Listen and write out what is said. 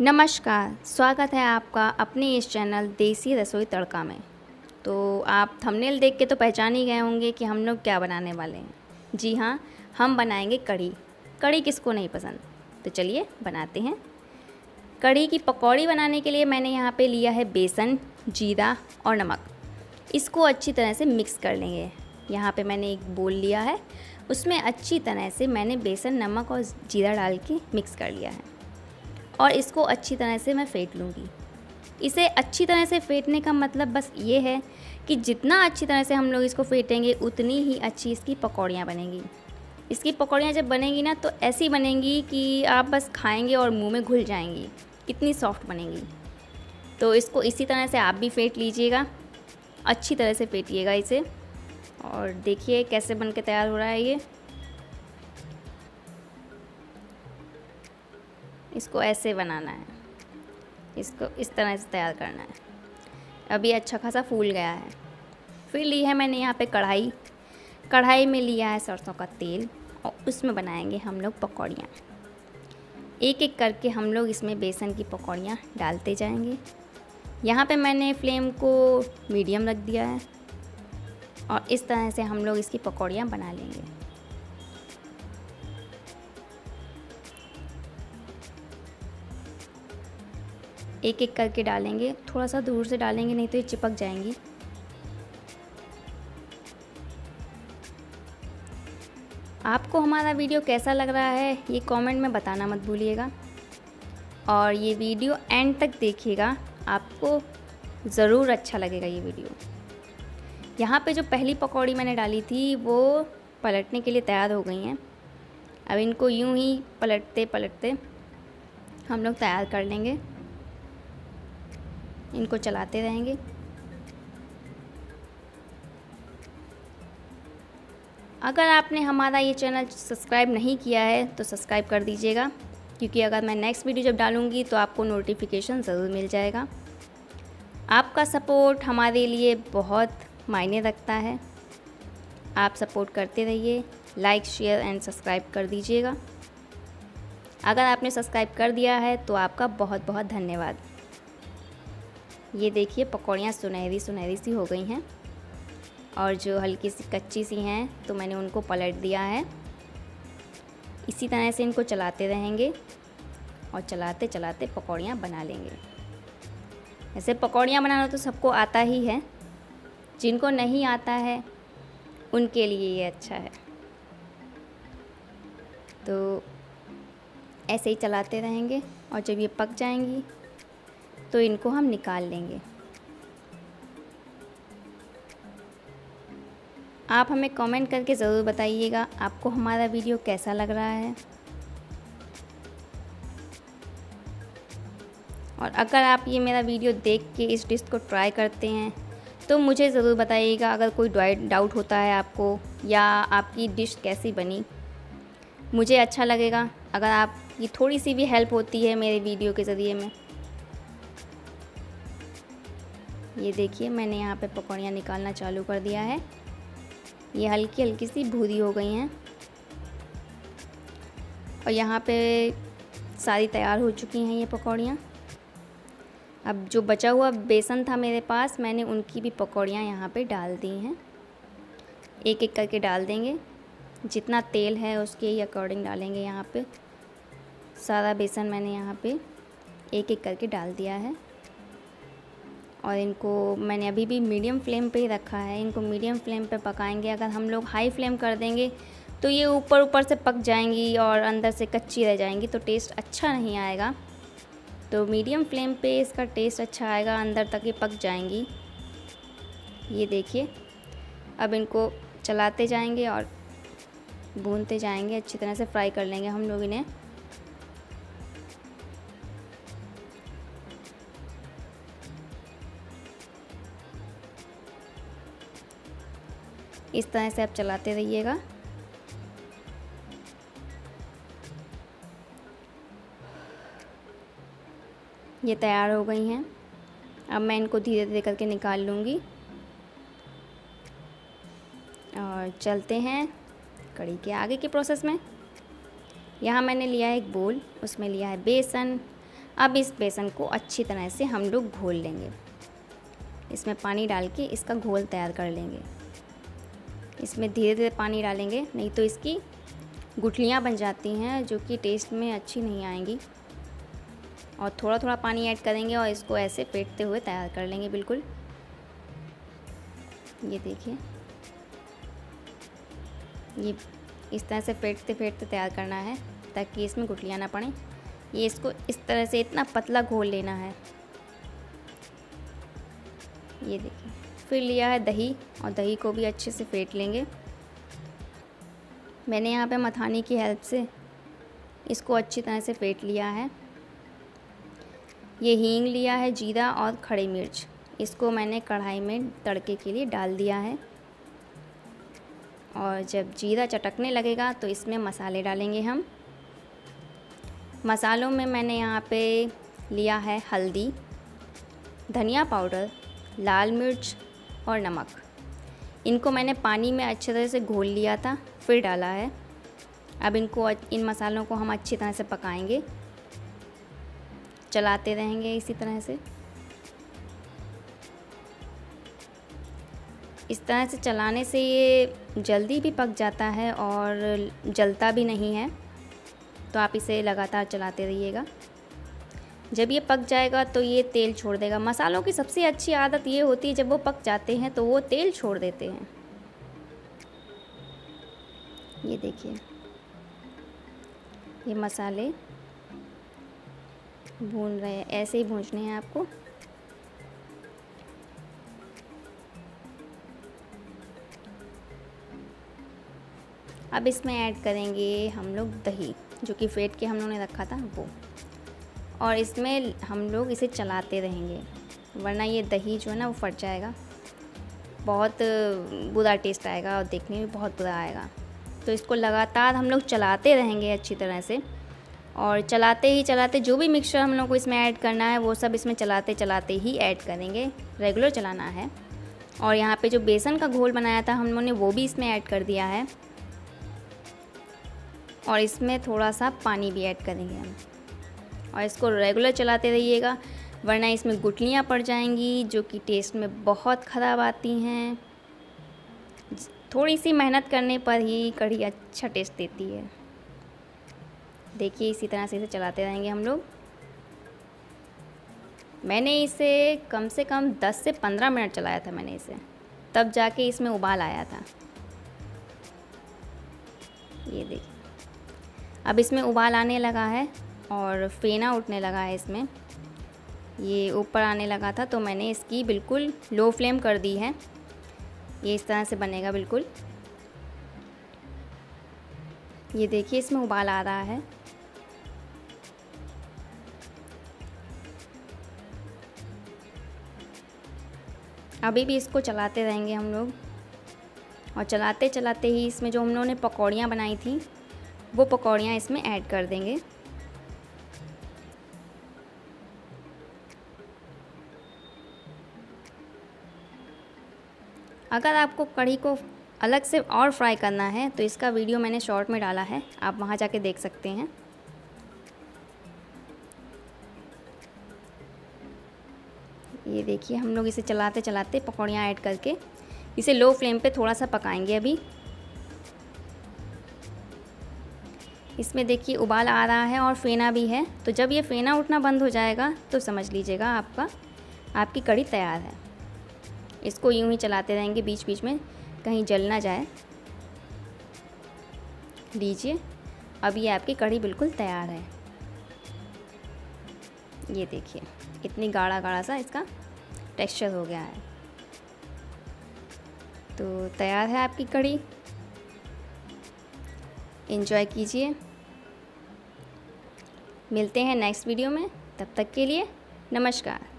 नमस्कार, स्वागत है आपका अपने इस चैनल देसी रसोई तड़का में। तो आप थंबनेल देख के तो पहचान ही गए होंगे कि हम लोग क्या बनाने वाले हैं। जी हाँ हम बनाएँगे कढ़ी। कढ़ी किसको नहीं पसंद? तो चलिए बनाते हैं। कढ़ी की पकौड़ी बनाने के लिए मैंने यहाँ पे लिया है बेसन, जीरा और नमक। इसको अच्छी तरह से मिक्स कर लेंगे। यहाँ पे मैंने एक बोल लिया है। उसमें अच्छी तरह से मैंने बेसन, नमक और जीरा डाल के मिक्स कर लिया है। और इसको अच्छी तरह से मैं फेंट लूँगी। इसे अच्छी तरह से फेंटने का मतलब बस ये है कि जितना अच्छी तरह से हम लोग इसको फेंटेंगे, उतनी ही अच्छी इसकी पकौड़ियाँ बनेंगी। इसकी पकौड़ियाँ जब बनेंगी ना तो ऐसी बनेंगी कि आप बस खाएँगे और मुँह में घुल जाएँगी। कितनी सॉफ्ट बनेंगी। तो इसको इसी तरह से आप भी फेंट लीजिएगा। अच्छी तरह से फेंटिएगा इसे। और देखिए कैसे बन के तैयार हो रहा है ये। इसको ऐसे बनाना है। इसको इस तरह से तैयार करना है। अभी अच्छा खासा फूल गया है। फिर ली है मैंने यहाँ पे कढ़ाई। कढ़ाई में लिया है सरसों का तेल और उसमें बनाएँगे हम लोग पकौड़ियाँ। एक एक करके हम लोग इसमें बेसन की पकौड़ियाँ डालते जाएँगे। यहाँ पे मैंने फ्लेम को मीडियम रख दिया है और इस तरह से हम लोग इसकी पकौड़ियाँ बना लेंगे। एक एक करके डालेंगे। थोड़ा सा दूर से डालेंगे, नहीं तो ये चिपक जाएँगी। आपको हमारा वीडियो कैसा लग रहा है, ये कमेंट में बताना मत भूलिएगा। और ये वीडियो एंड तक देखिएगा, आपको ज़रूर अच्छा लगेगा ये वीडियो। यहाँ पे जो पहली पकौड़ी मैंने डाली थी, वो पलटने के लिए तैयार हो गई हैं। अब इनको यूँ ही पलटते पलटते हम लोग तैयार कर लेंगे। इनको चलाते रहेंगे। अगर आपने हमारा ये चैनल सब्सक्राइब नहीं किया है तो सब्सक्राइब कर दीजिएगा, क्योंकि अगर मैं नेक्स्ट वीडियो जब डालूँगी तो आपको नोटिफिकेशन ज़रूर मिल जाएगा। आपका सपोर्ट हमारे लिए बहुत मायने रखता है। आप सपोर्ट करते रहिए लाइक शेयर एंड सब्सक्राइब कर दीजिएगा। अगर आपने सब्सक्राइब कर दिया है तो आपका बहुत बहुत धन्यवाद। ये देखिए, पकौड़ियाँ सुनहरी सुनहरी सी हो गई हैं। और जो हल्की सी कच्ची सी हैं तो मैंने उनको पलट दिया है। इसी तरह से इनको चलाते रहेंगे और चलाते चलाते पकौड़ियाँ बना लेंगे। ऐसे पकौड़ियाँ बनाना तो सबको आता ही है। जिनको नहीं आता है, उनके लिए ये अच्छा है। तो ऐसे ही चलाते रहेंगे और जब ये पक जाएँगी तो इनको हम निकाल लेंगे। आप हमें कमेंट करके ज़रूर बताइएगा आपको हमारा वीडियो कैसा लग रहा है। और अगर आप ये मेरा वीडियो देख के इस डिश को ट्राई करते हैं तो मुझे ज़रूर बताइएगा अगर कोई डाउट होता है आपको या आपकी डिश कैसी बनी। मुझे अच्छा लगेगा अगर आपकी थोड़ी सी भी हेल्प होती है मेरे वीडियो के ज़रिए में। ये देखिए, मैंने यहाँ पे पकौड़ियाँ निकालना चालू कर दिया है। ये हल्की हल्की सी भूरी हो गई हैं। और यहाँ पे सारी तैयार हो चुकी हैं ये पकौड़ियाँ। अब जो बचा हुआ बेसन था मेरे पास, मैंने उनकी भी पकौड़ियाँ यहाँ पे डाल दी हैं। एक एक करके डाल देंगे। जितना तेल है उसके अकॉर्डिंग डालेंगे यहाँ पे। सारा बेसन मैंने यहाँ पे एक एक करके डाल दिया है। और इनको मैंने अभी भी मीडियम फ्लेम पे ही रखा है। इनको मीडियम फ्लेम पे पकाएँगे। अगर हम लोग हाई फ्लेम कर देंगे तो ये ऊपर ऊपर से पक जाएँगी और अंदर से कच्ची रह जाएँगी तो टेस्ट अच्छा नहीं आएगा। तो मीडियम फ्लेम पे इसका टेस्ट अच्छा आएगा, अंदर तक ये पक जाएँगी। ये देखिए, अब इनको चलाते जाएँगे और भूनते जाएँगे, अच्छी तरह से फ्राई कर लेंगे हम लोग इन्हें। इस तरह से आप चलाते रहिएगा। ये तैयार हो गई हैं। अब मैं इनको धीरे धीरे करके निकाल लूँगी। और चलते हैं कड़ी के आगे के प्रोसेस में। यहाँ मैंने लिया है एक बोल उसमें लिया है बेसन। अब इस बेसन को अच्छी तरह से हम लोग घोल लेंगे। इसमें पानी डाल के इसका घोल तैयार कर लेंगे। इसमें धीरे धीरे पानी डालेंगे, नहीं तो इसकी गुठलियाँ बन जाती हैं जो कि टेस्ट में अच्छी नहीं आएँगी। और थोड़ा थोड़ा पानी ऐड करेंगे और इसको ऐसे पेटते हुए तैयार कर लेंगे बिल्कुल। ये देखिए। ये इस तरह से फेंटते फेंटते तैयार करना है, ताकि इसमें गुठलियाँ ना पड़ें। ये इसको इस तरह से इतना पतला घोल लेना है। फिर लिया है दही और दही को भी अच्छे से फेंट लेंगे। मैंने यहाँ पे मथानी की हेल्प से इसको अच्छी तरह से फेंट लिया है। ये हींग लिया है, जीरा और खड़ी मिर्च। इसको मैंने कढ़ाई में तड़के के लिए डाल दिया है। और जब जीरा चटकने लगेगा तो इसमें मसाले डालेंगे हम। मसालों में मैंने यहाँ पे लिया है हल्दी, धनिया पाउडर, लाल मिर्च और नमक। इनको मैंने पानी में अच्छे तरह से घोल लिया था, फिर डाला है। अब इनको इन मसालों को हम अच्छी तरह से पकाएँगे। चलाते रहेंगे इसी तरह से। इस तरह से चलाने से ये जल्दी भी पक जाता है और जलता भी नहीं है। तो आप इसे लगातार चलाते रहिएगा। जब ये पक जाएगा तो ये तेल छोड़ देगा। मसालों की सबसे अच्छी आदत ये होती है जब वो पक जाते हैं तो वो तेल छोड़ देते हैं। ये देखिए। ये मसाले भून रहे हैं। ऐसे ही भूनने हैं आपको। अब इसमें ऐड करेंगे हम लोग दही, जो कि फेट के हम लोगों ने रखा था, वो। और इसमें हम लोग इसे चलाते रहेंगे, वरना ये दही जो है ना, वो फट जाएगा। बहुत बुरा टेस्ट आएगा और देखने में बहुत बुरा आएगा। तो इसको लगातार हम लोग चलाते रहेंगे अच्छी तरह से। और चलाते ही चलाते जो भी मिक्सचर हम लोग को इसमें ऐड करना है, वो सब इसमें चलाते चलाते ही ऐड करेंगे। रेगुलर चलाना है। और यहाँ पे जो बेसन का घोल बनाया था, हम लोगों ने वो भी इसमें ऐड कर दिया है। और इसमें थोड़ा सा पानी भी ऐड करेंगे हम। और इसको रेगुलर चलाते रहिएगा, वरना इसमें गुटलियाँ पड़ जाएँगी, जो कि टेस्ट में बहुत ख़राब आती हैं। थोड़ी सी मेहनत करने पर ही कढ़ी अच्छा टेस्ट देती है। देखिए, इसी तरह से इसे चलाते रहेंगे हम लोग। मैंने इसे कम से कम 10 से 15 मिनट चलाया था मैंने इसे। तब जाके इसमें उबाल आया था। ये देखिए। अब इसमें उबाल आने लगा है। और फेना उठने लगा है इसमें। ये ऊपर आने लगा था तो मैंने इसकी बिल्कुल लो फ्लेम कर दी है। ये इस तरह से बनेगा बिल्कुल। ये देखिए, इसमें उबाल आ रहा है। अभी भी इसको चलाते रहेंगे हम लोग। और चलाते चलाते ही इसमें जो हम लोगों ने पकौड़ियाँ बनाई थी, वो पकौड़ियाँ इसमें ऐड कर देंगे। अगर आपको कढ़ी को अलग से और फ्राई करना है तो इसका वीडियो मैंने शॉर्ट में डाला है। आप वहाँ जाके देख सकते हैं। ये देखिए, हम लोग इसे चलाते चलाते पकौड़ियाँ ऐड करके इसे लो फ्लेम पे थोड़ा सा पकाएँगे अभी। इसमें देखिए, उबाल आ रहा है और फेना भी है। तो जब ये फेना उठना बंद हो जाएगा तो समझ लीजिएगा आपका, आपकी कढ़ी तैयार है। इसको यूँ ही चलाते रहेंगे बीच बीच में, कहीं जल ना जाए। लीजिए, अब ये आपकी कढ़ी बिल्कुल तैयार है। ये देखिए, इतनी गाढ़ा गाढ़ा सा इसका टेक्सचर हो गया है। तो तैयार है आपकी कढ़ी। इन्जॉय कीजिए। मिलते हैं नेक्स्ट वीडियो में, तब तक के लिए नमस्कार।